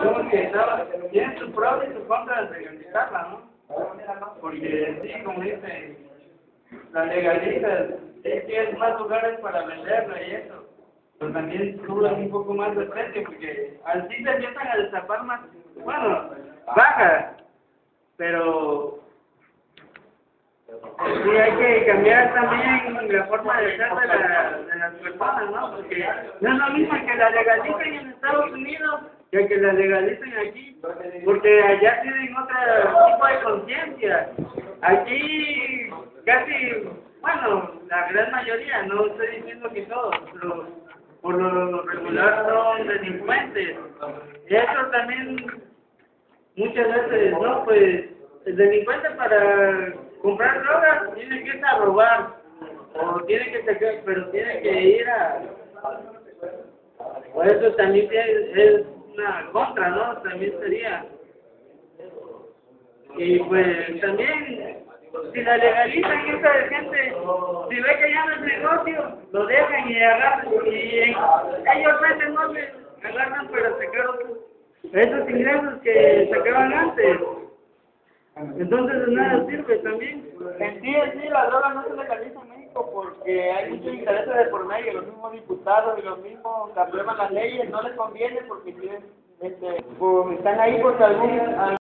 Digamos que tiene sus pros y sus contras de legalizarla, ¿no? Porque sí, como dice, la legaliza, sí tienes más lugares para venderla y eso. Pero también subes un poco más de precio porque así se empiezan a destapar más, bueno, baja, pero Sí, hay que cambiar también la forma de ser de, la, de las personas, ¿no? Porque no es lo mismo que la legalicen que que la legalicen aquí, porque allá tienen otro tipo de conciencia. Aquí casi, bueno, la gran mayoría, no estoy diciendo que todos, pero por lo regular son delincuentes. Y eso también muchas veces, ¿no? Pues el delincuente para comprar drogas tiene que ir a robar o tiene que sacar, pero tiene que ir a por eso también es una contra no también sería. Y pues también si la legalizan esa gente si ve que ya no es negocio lo dejan y agarran y ellos venden no le agarran para sacar otros esos ingresos que sacaban antes. Entonces de nada sirve también. En sí, en sí, la no se legaliza porque hay muchos intereses de por medio, los mismos diputados y los mismos que aprueban las leyes no les conviene porque quieren, este, están ahí porque algún,